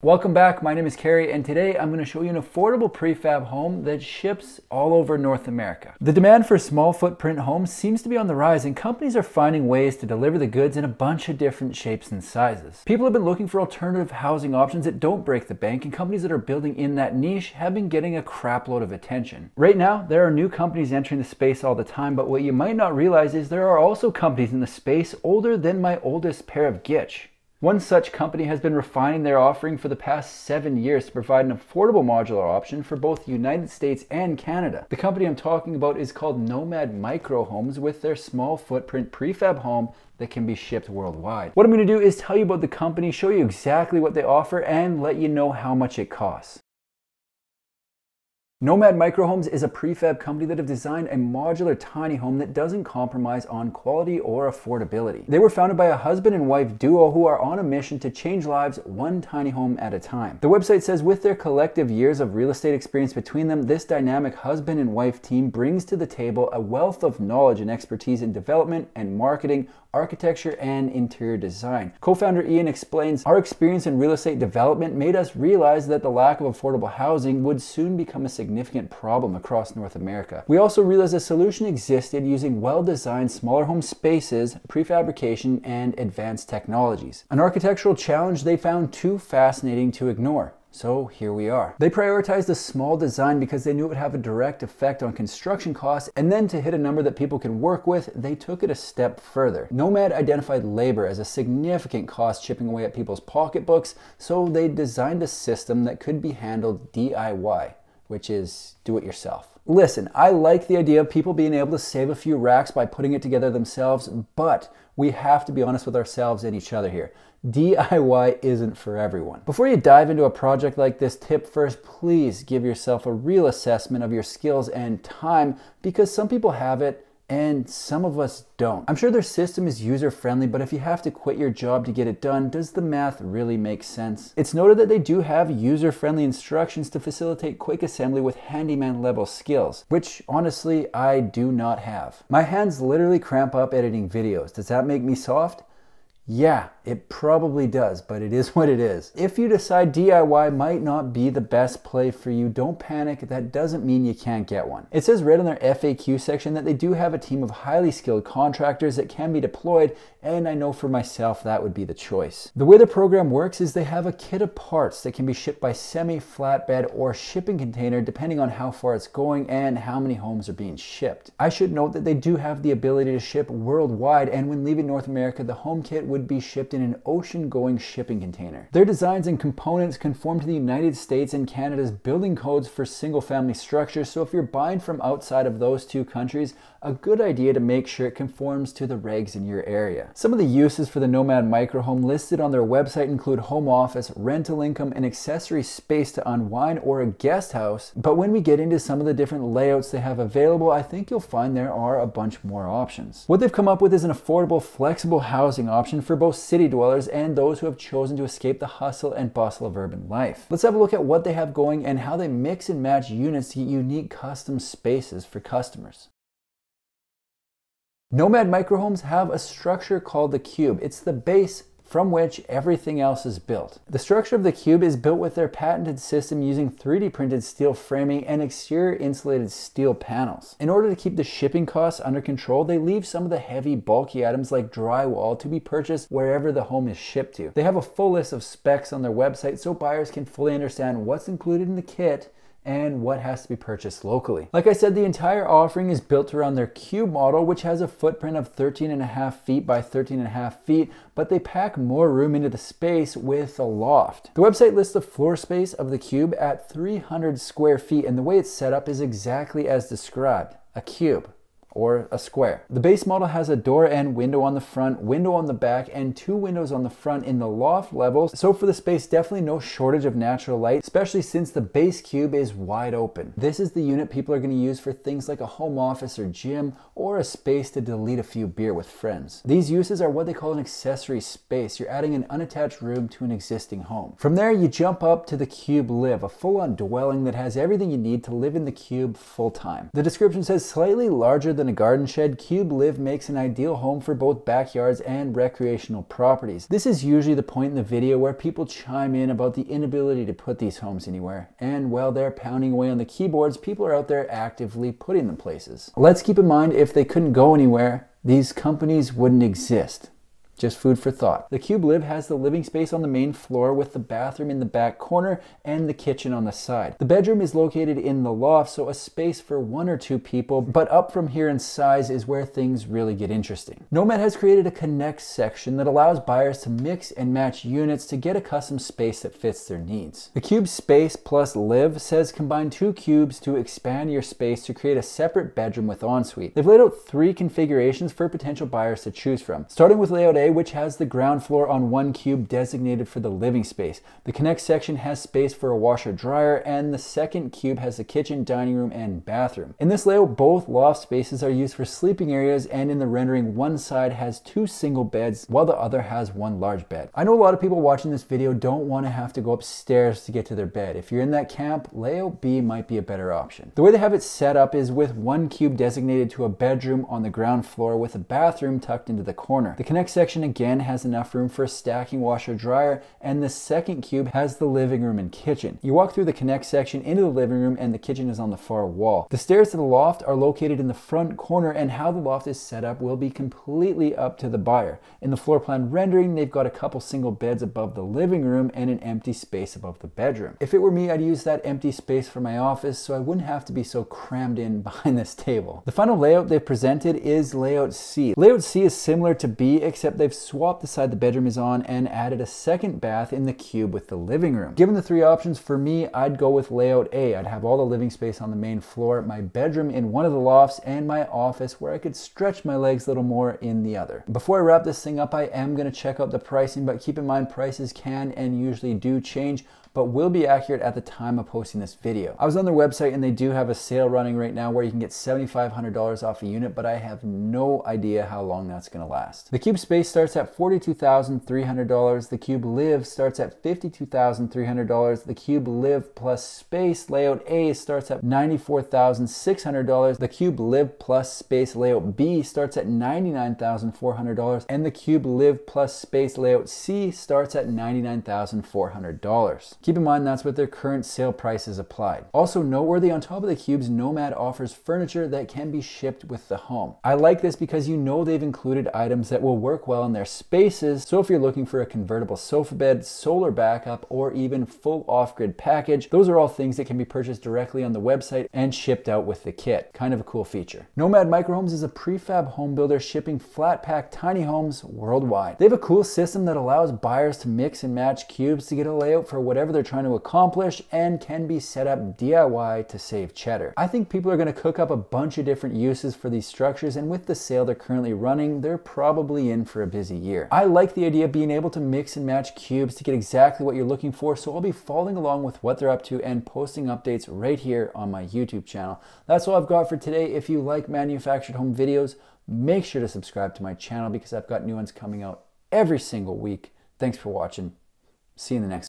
Welcome back, my name is Kerry and today I'm going to show you an affordable prefab home that ships all over North America. The demand for small footprint homes seems to be on the rise and companies are finding ways to deliver the goods in a bunch of different shapes and sizes. People have been looking for alternative housing options that don't break the bank and companies that are building in that niche have been getting a crapload of attention. Right now, there are new companies entering the space all the time, but what you might not realize is there are also companies in the space older than my oldest pair of Gitch. One such company has been refining their offering for the past seven years to provide an affordable modular option for both the United States and Canada. The company I'm talking about is called Nomad Micro Homes with their small footprint prefab home that can be shipped worldwide. What I'm going to do is tell you about the company, show you exactly what they offer, and let you know how much it costs. Nomad Microhomes is a prefab company that have designed a modular tiny home that doesn't compromise on quality or affordability. They were founded by a husband and wife duo who are on a mission to change lives one tiny home at a time. The website says with their collective years of real estate experience between them, this dynamic husband and wife team brings to the table a wealth of knowledge and expertise in development and marketing architecture, and interior design. Co-founder Ian explains, our experience in real estate development made us realize that the lack of affordable housing would soon become a significant problem across North America. We also realized a solution existed using well-designed smaller home spaces, prefabrication, and advanced technologies. An architectural challenge they found too fascinating to ignore. So here we are. They prioritized a small design because they knew it would have a direct effect on construction costs, and then to hit a number that people can work with, they took it a step further. Nomad identified labor as a significant cost chipping away at people's pocketbooks, so they designed a system that could be handled DIY, which is do it yourself. Listen, I like the idea of people being able to save a few racks by putting it together themselves, but we have to be honest with ourselves and each other here. DIY isn't for everyone. Before you dive into a project like this, tip first, please give yourself a real assessment of your skills and time because some people have it and some of us don't. I'm sure their system is user friendly, but if you have to quit your job to get it done, does the math really make sense? It's noted that they do have user friendly instructions to facilitate quick assembly with handyman level skills, which honestly I do not have. My hands literally cramp up editing videos. Does that make me soft? Yeah, it probably does, but it is what it is. If you decide DIY might not be the best play for you, don't panic. That doesn't mean you can't get one. It says right in their FAQ section that they do have a team of highly skilled contractors that can be deployed, and I know for myself that would be the choice. The way the program works is they have a kit of parts that can be shipped by semi, flatbed, or shipping container depending on how far it's going and how many homes are being shipped. I should note that they do have the ability to ship worldwide, and when leaving North America, the home kit would would be shipped in an ocean-going shipping container. Their designs and components conform to the United States and Canada's building codes for single-family structures, so if you're buying from outside of those two countries, a good idea to make sure it conforms to the regs in your area. Some of the uses for the Nomad Microhome listed on their website include home office, rental income, and accessory space to unwind, or a guest house. But when we get into some of the different layouts they have available, I think you'll find there are a bunch more options. What they've come up with is an affordable, flexible housing option for both city dwellers and those who have chosen to escape the hustle and bustle of urban life. Let's have a look at what they have going and how they mix and match units to get unique custom spaces for customers. Nomad microhomes have a structure called the cube. It's the base from which everything else is built. The structure of the cube is built with their patented system using 3D printed steel framing and exterior insulated steel panels. In order to keep the shipping costs under control, they leave some of the heavy bulky items like drywall to be purchased wherever the home is shipped to. They have a full list of specs on their website so buyers can fully understand what's included in the kit and what has to be purchased locally. Like I said, the entire offering is built around their cube model, which has a footprint of 13 and a half feet by 13 and a half feet, but they pack more room into the space with a loft. The website lists the floor space of the cube at 300 square feet, and the way it's set up is exactly as described, a cube or a square. The base model has a door and window on the front, window on the back, and two windows on the front in the loft levels. So for the space, definitely no shortage of natural light, especially since the base cube is wide open. This is the unit people are gonna use for things like a home office or gym, or a space to delete a few beer with friends. These uses are what they call an accessory space. You're adding an unattached room to an existing home. From there, you jump up to the Cube Live, a full-on dwelling that has everything you need to live in the cube full time. The description says slightly larger than than a garden shed, Cube Live makes an ideal home for both backyards and recreational properties. This is usually the point in the video where people chime in about the inability to put these homes anywhere. And while they're pounding away on the keyboards, people are out there actively putting them places. Let's keep in mind if they couldn't go anywhere, these companies wouldn't exist. Just food for thought. The Cube Live has the living space on the main floor with the bathroom in the back corner and the kitchen on the side. The bedroom is located in the loft, so a space for one or two people, but up from here in size is where things really get interesting. Nomad has created a connect section that allows buyers to mix and match units to get a custom space that fits their needs. The Cube Space plus Live says combine two cubes to expand your space to create a separate bedroom with ensuite. They've laid out three configurations for potential buyers to choose from. Starting with layout A, which has the ground floor on one cube designated for the living space. The Connect section has space for a washer dryer, and the second cube has the kitchen, dining room, and bathroom. In this layout, both loft spaces are used for sleeping areas, and in the rendering, one side has two single beds, while the other has one large bed. I know a lot of people watching this video don't want to have to go upstairs to get to their bed. If you're in that camp, layout B might be a better option. The way they have it set up is with one cube designated to a bedroom on the ground floor with a bathroom tucked into the corner. The Connect section again has enough room for a stacking washer dryer and the second cube has the living room and kitchen. You walk through the connect section into the living room and the kitchen is on the far wall. The stairs to the loft are located in the front corner and how the loft is set up will be completely up to the buyer. In the floor plan rendering, they've got a couple single beds above the living room and an empty space above the bedroom. If it were me, I'd use that empty space for my office so I wouldn't have to be so crammed in behind this table. The final layout they've presented is layout C. Layout C is similar to B except they've swapped the side the bedroom is on and added a second bath in the cube with the living room. Given the three options for me, I'd go with layout A. I'd have all the living space on the main floor, my bedroom in one of the lofts, and my office where I could stretch my legs a little more in the other. Before I wrap this thing up, I am going to check out the pricing, but keep in mind prices can and usually do change but will be accurate at the time of posting this video. I was on their website and they do have a sale running right now where you can get $7,500 off a unit, but I have no idea how long that's gonna last. The Cube Space starts at $42,300. The Cube Live starts at $52,300. The Cube Live plus Space Layout A starts at $94,600. The Cube Live plus Space Layout B starts at $99,400. And the Cube Live plus Space Layout C starts at $99,400. Keep in mind that's what their current sale price is applied. Also noteworthy on top of the cubes, Nomad offers furniture that can be shipped with the home. I like this because you know they've included items that will work well in their spaces. So if you're looking for a convertible sofa bed, solar backup, or even full off-grid package, those are all things that can be purchased directly on the website and shipped out with the kit. Kind of a cool feature. Nomad Microhomes is a prefab home builder shipping flat pack tiny homes worldwide. They have a cool system that allows buyers to mix and match cubes to get a layout for whatever they're trying to accomplish and can be set up DIY to save cheddar. I think people are going to cook up a bunch of different uses for these structures and with the sale they're currently running, they're probably in for a busy year. I like the idea of being able to mix and match cubes to get exactly what you're looking for, so I'll be following along with what they're up to and posting updates right here on my YouTube channel. That's all I've got for today. If you like manufactured home videos, make sure to subscribe to my channel because I've got new ones coming out every single week. Thanks for watching. See you in the next